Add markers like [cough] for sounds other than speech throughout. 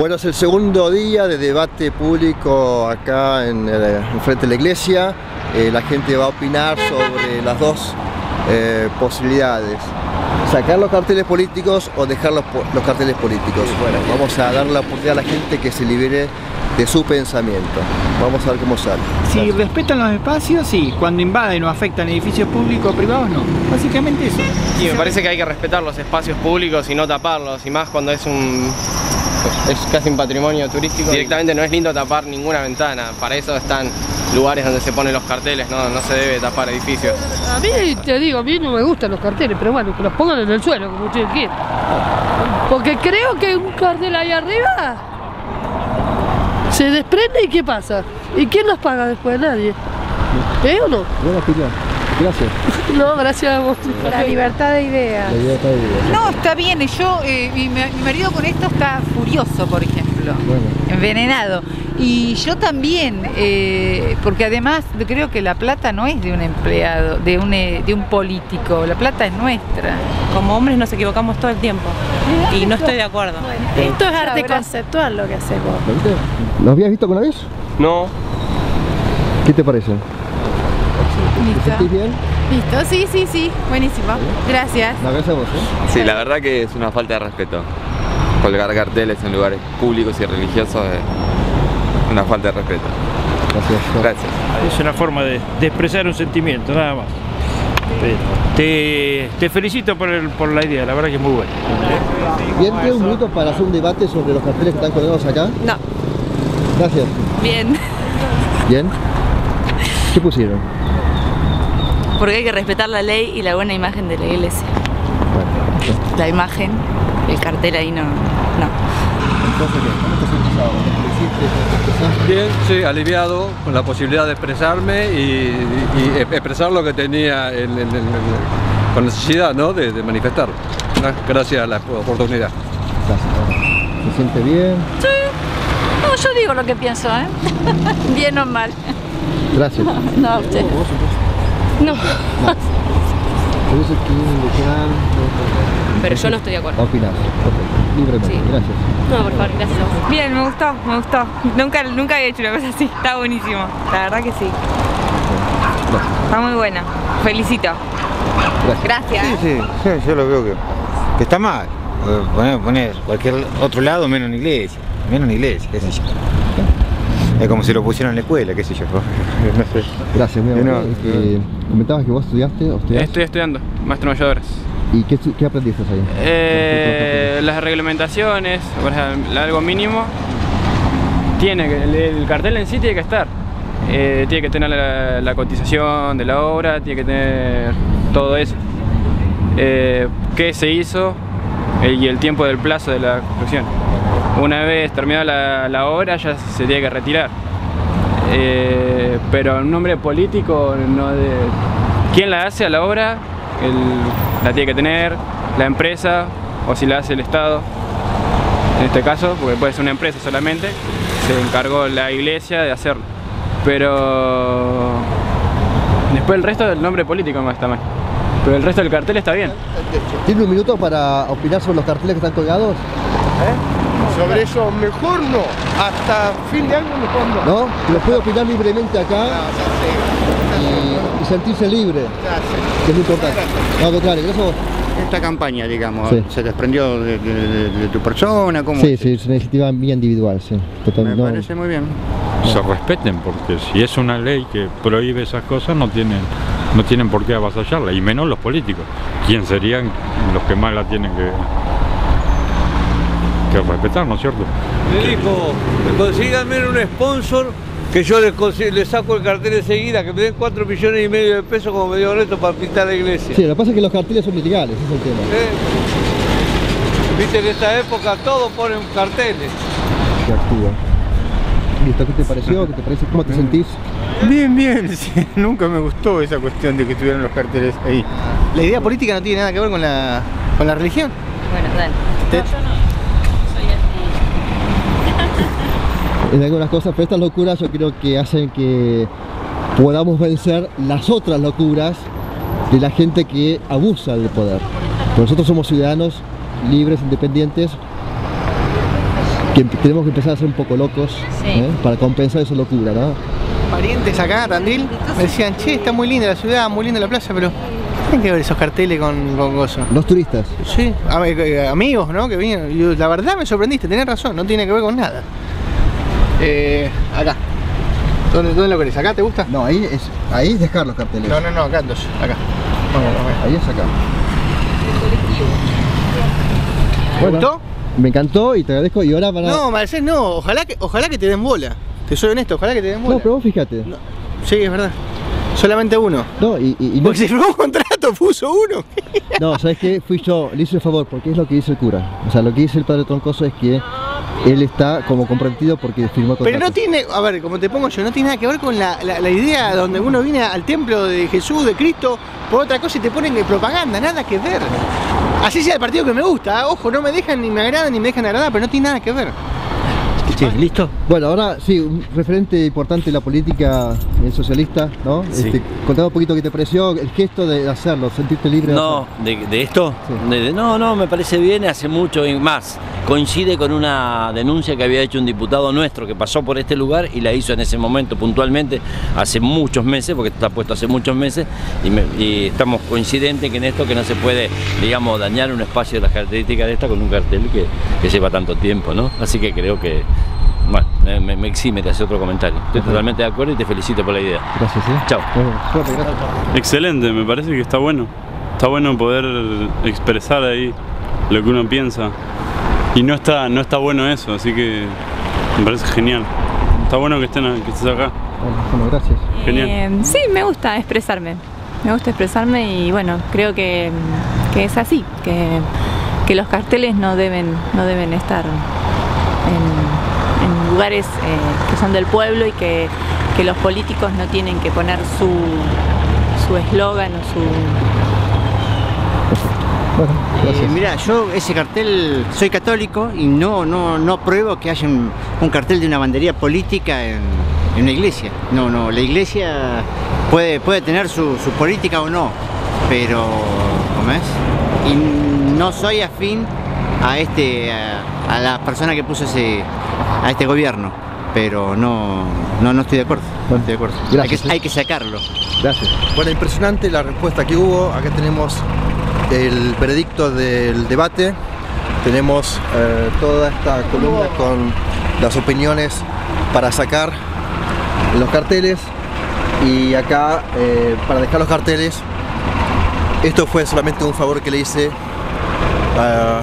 Bueno, es el segundo día de debate público acá en, el, frente de la iglesia. Eh, la gente va a opinar sobre las dos eh, posibilidades. Sacar los carteles políticos o dejar los, los carteles políticos. Bueno, vamos a dar la oportunidad a la gente que se libere de su pensamiento. Vamos a ver cómo sale. Si respetan los espacios, sí. Cuando invaden o afectan edificios públicos o privados, no. Básicamente eso. Y me parece que hay que respetar los espacios públicos y no taparlos, y más cuando es un es casi un patrimonio turístico. Directamente no es lindo tapar ninguna ventana, para eso están lugares donde se ponen los carteles, no, no se debe tapar edificios. A mí, te digo, a mí no me gustan los carteles, pero bueno, que los pongan en el suelo, como ustedes quieran. Porque creo que un cartel ahí arriba se desprende y ¿qué pasa? ¿Y quién los paga después? Nadie. ¿Eh o no? Buena Gracias. [laughs] No, gracias a vos. La libertad de ideas. No, está bien. Yo, eh, mi, marido con esto está furioso, por ejemplo. Envenenado. Y yo también, eh, porque además creo que la plata no es de un empleado, de un, eh, de un político, la plata es nuestra. Como hombres nos equivocamos todo el tiempo y no estoy de acuerdo. Esto es arte conceptual lo que hacemos. ¿Lo habías visto alguna vez? No. ¿Qué te parece? ¿Te bien? Listo, sí, sí, sí, buenísimo. Gracias. gracias a vos, ¿eh? Sí, la verdad que es una falta de respeto. Colgar carteles en lugares públicos y religiosos es una falta de respeto. Gracias. Gracias. Es una forma de, expresar un sentimiento, nada más. Te, felicito por, la idea, la verdad que es muy buena. Bien, ¿tiene un minuto para hacer un debate sobre los carteles que están colgados acá? No. Gracias. Bien. ¿Bien? ¿Qué pusieron? Porque hay que respetar la ley y la buena imagen de la iglesia. La imagen, el cartel ahí no. no. Bien, sí, aliviado con la posibilidad de expresarme y, expresar lo que tenía con necesidad ¿no? de, manifestar. Gracias a la oportunidad. Gracias. ¿Se siente bien? Sí. No, yo digo lo que pienso, ¿eh? [laughs] bien o mal. Gracias. No, usted. No. Pero yo no estoy de acuerdo. Opinás. Ok. Libremente. Sí. Gracias. No, por favor, gracias. Bien, me gustó, me gustó. Nunca, nunca había hecho una cosa así. Está buenísimo. La verdad que sí. Está muy buena. Felicito. Gracias. Sí, sí, sí, yo lo veo que, que está mal. Poner, poner cualquier otro lado menos en iglesia. Menos en iglesia, qué sé yo. Es como si lo pusieran en la escuela, qué sé yo. [laughs] no sé. Gracias, muy amable. Eh, comentabas que vos estudiaste o Estoy estudiando, maestro mayores. ¿Y qué, qué aprendiste ahí? Eh, las reglamentaciones, algo mínimo. Tiene que, el, cartel en sí tiene que estar. Eh, tiene que tener la, cotización de la obra, tiene que tener todo eso. qué se hizo y el tiempo del plazo de la construcción. Una vez terminada la, obra ya se tiene que retirar. Eh, pero un nombre político no de... ¿Quién la hace a la obra? la tiene que tener la empresa o si la hace el Estado. En este caso, porque puede ser una empresa solamente, se encargó la iglesia de hacerlo. Pero después el resto del nombre político más está mal. Pero el resto del cartel está bien. ¿Tiene un minuto para opinar sobre los carteles que están colgados? ¿Eh? Sobre eso, mejor no. Hasta fin de año mejor no. ¿No? Lo puede opinar libremente acá y, sentirse libre. Que es muy importante. No, contrario, eso esta campaña, digamos, se desprendió de, tu persona? ¿cómo sí, sí, es una iniciativa mía individual, sí. Me parece muy bien. Se respeten, porque si es una ley que prohíbe esas cosas, no tienen, no tienen por qué avasallarla, y menos los políticos. ¿Quién serían los que más la tienen que, que respetar, ¿no es cierto? Me dijo, consíganme un sponsor que yo le, saco el cartel enseguida, que me den 4 millones y medio de pesos como medio reto para pintar la iglesia. Sí, lo que pasa es que los carteles son ilegales, ese es el tema. ¿Eh? Viste en esta época todos ponen carteles. Que actúa. Listo, ¿qué te pareció? ¿Qué te parece? ¿Cómo te sentís? Bien, bien, [laughs] nunca me gustó esa cuestión de que estuvieran los carteles ahí. La idea política no tiene nada que ver con la, con la religión. Bueno, dale. yo no en algunas cosas, pero estas locuras yo creo que hacen que podamos vencer las otras locuras de la gente que abusa del poder. nosotros somos ciudadanos libres, independientes, que tenemos que empezar a ser un poco locos ¿eh? para compensar esa locura, ¿no? Parientes acá, Tandil, me decían, che, está muy linda la ciudad, muy linda la plaza, pero ¿qué tienen que ver esos carteles con, con gozo? Los turistas. Sí, eh, amigos, ¿no? Que vinieron. La verdad me sorprendiste, tenés razón, no tiene que ver con nada. Eh, acá. ¿Dónde, ¿Dónde lo querés? ¿Acá te gusta? No, ahí es, ahí es dejar los carteles. No, no, no, acá entonces, acá. Vamos, vamos. Ahí es acá. ¿Te gustó? Me encantó y te agradezco y ahora van a... No, Marcés, no, ojalá que, ojalá que te den bola. Te soy honesto, ojalá que te den bola. No, pero vos fíjate. Sí, es verdad. Solamente uno. No, y, y- y no, Porque si firmó un contrato, puso uno. no, ¿sabes qué? Fui yo, le hice el favor, porque es lo que dice el cura. O sea, lo que dice el padre Troncoso es que él está como comprometido porque firmó el Pero contrato. no tiene, a ver, como te pongo yo, no tiene nada que ver con la, la- la idea donde uno viene al templo de Jesús, de Cristo, por otra cosa y te ponen propaganda, nada que ver. Así sea el partido que me gusta, ¿eh? ojo, no me dejan ni me agradan ni me dejan agradar, pero no tiene nada que ver. ¿listo? Bueno, ahora sí, un referente importante de la política eh, socialista, ¿no? Sí. Este, contame un poquito qué te pareció el gesto de hacerlo, sentirte libre de No, de, de esto, De- de- no, no, me parece bien, hace mucho y más. Coincide con una denuncia que había hecho un diputado nuestro que pasó por este lugar y la hizo en ese momento puntualmente, hace muchos meses, porque está puesto hace muchos meses, y, me- y estamos coincidentes que en esto que no se puede, digamos, dañar un espacio de las características de esta con un cartel que, que lleva tanto tiempo, ¿no? Así que creo que, bueno, me, me- me exime de hacer otro comentario. Estoy totalmente de acuerdo y te felicito por la idea. Gracias, ¿eh? Chao. Excelente, me parece que está bueno. Está bueno poder expresar ahí lo que uno piensa. Y no está, no está bueno eso, así que me parece genial. Está bueno que, estén, que estés acá. Bueno, gracias. Genial. Eh, sí, me gusta expresarme. Me gusta expresarme y bueno, creo que, que es así, que, que los carteles no deben, no deben estar en, en lugares eh, que son del pueblo y que, que los políticos no tienen que poner su su eslogan o su Eh, mira, yo ese cartel soy católico y no, no, no pruebo que haya un, un cartel de una bandería política en, en una iglesia. No, no, la iglesia puede, puede tener su, su política o no, pero ¿cómo es? Y no soy afín a este a, a la persona que puso ese a este gobierno, pero no, no, no estoy de acuerdo. No estoy de acuerdo. Gracias, hay, que, eh. hay que sacarlo. Gracias. Bueno, impresionante la respuesta que hubo. Acá tenemos el veredicto del debate. Tenemos eh, toda esta columna con las opiniones para sacar los carteles. Y acá, eh, para dejar los carteles, esto fue solamente un favor que le hice a-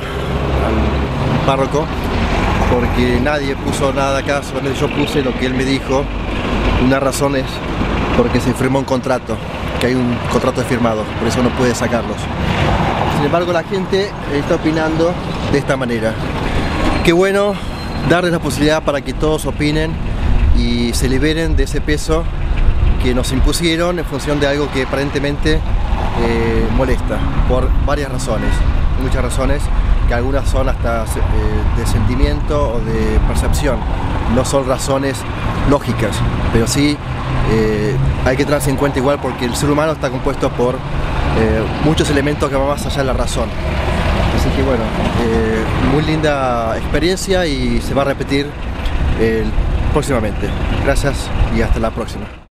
párroco, porque nadie puso nada acá, solamente yo puse lo que él me dijo. Una razón es porque se firmó un contrato, que hay un contrato firmado, por eso no puede sacarlos. Sin embargo, la gente está opinando de esta manera. Qué bueno darles la posibilidad para que todos opinen y se liberen de ese peso que nos impusieron en función de algo que aparentemente eh, molesta, por varias razones, muchas razones, que algunas son hasta eh, de sentimiento o de percepción, no son razones lógicas, pero sí eh, hay que tenerse en cuenta igual porque el ser humano está compuesto por eh, muchos elementos que van más allá de la razón. Así que bueno, muy linda experiencia y se va a repetir próximamente. Gracias y hasta la próxima.